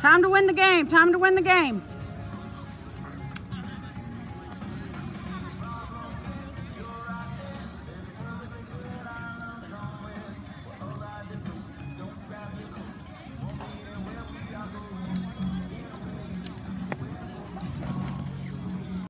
Time to win the game. Time to win the game.